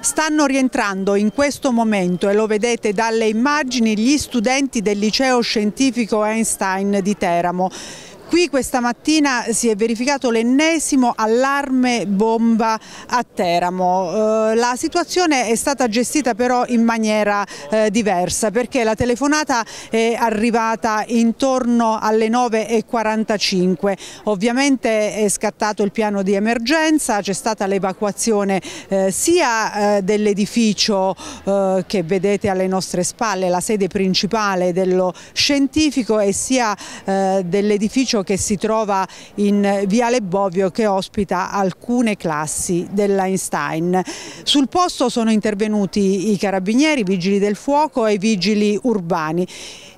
Stanno rientrando in questo momento, e lo vedete dalle immagini, gli studenti del liceo scientifico Einstein di Teramo. Qui questa mattina si è verificato l'ennesimo allarme bomba a Teramo. Eh, la situazione è stata gestita però in maniera eh, diversa perché la telefonata è arrivata intorno alle 9.45. Ovviamente è scattato il piano di emergenza, c'è stata l'evacuazione eh, sia dell'edificio che vedete alle nostre spalle, la sede principale dello scientifico e sia dell'edificio edificio che si trova in Viale Bovio che ospita alcune classi dell'Einstein. Sul posto sono intervenuti i carabinieri, i vigili del fuoco e i vigili urbani.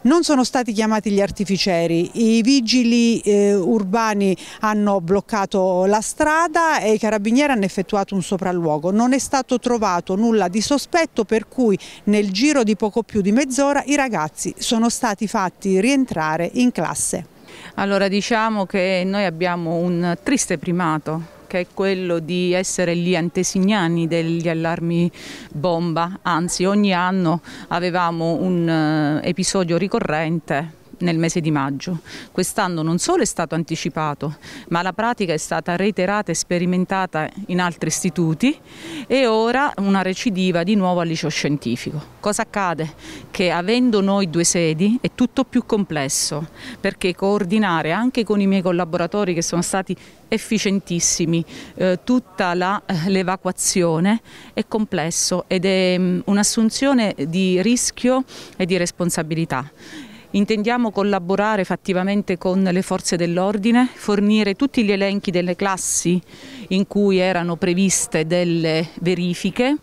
Non sono stati chiamati gli artificieri, i vigili eh, urbani hanno bloccato la strada e i carabinieri hanno effettuato un sopralluogo. Non è stato trovato nulla di sospetto per cui nel giro di poco più di mezz'ora i ragazzi sono stati fatti rientrare in classe. Allora diciamo che noi abbiamo un triste primato che è quello di essere gli antesignani degli allarmi bomba, anzi ogni anno avevamo un uh, episodio ricorrente nel mese di maggio. Quest'anno non solo è stato anticipato, ma la pratica è stata reiterata e sperimentata in altri istituti e ora una recidiva di nuovo al liceo scientifico. Cosa accade? Che avendo noi due sedi è tutto più complesso, perché coordinare anche con i miei collaboratori che sono stati efficientissimi, eh, tutta eh, l'evacuazione è complesso ed è um, un'assunzione di rischio e di responsabilità. Intendiamo collaborare fattivamente con le forze dell'ordine, fornire tutti gli elenchi delle classi in cui erano previste delle verifiche,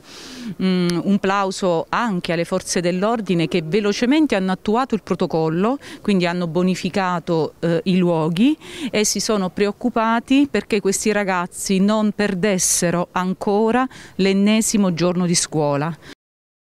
mm, un plauso anche alle forze dell'ordine che velocemente hanno attuato il protocollo, quindi hanno bonificato eh, i luoghi e si sono preoccupati perché questi ragazzi non perdessero ancora l'ennesimo giorno di scuola.